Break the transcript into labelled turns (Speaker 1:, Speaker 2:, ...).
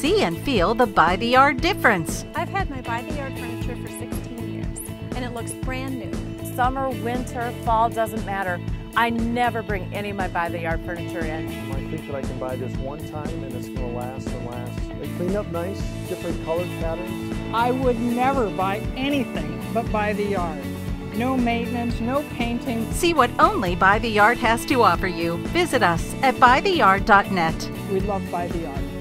Speaker 1: See and feel the By the Yard difference.
Speaker 2: I've had my By the Yard furniture for 16 years, and it looks brand new.
Speaker 3: Summer, winter, fall, doesn't matter. I never bring any of my By the Yard furniture in.
Speaker 4: I think that I can buy this one time and it's going to last and last. They clean up nice, different colors, patterns.
Speaker 5: I would never buy anything but By the Yard. No maintenance, no painting.
Speaker 1: See what only By the Yard has to offer you. Visit us at bytheyard.net.
Speaker 5: We love By the Yard.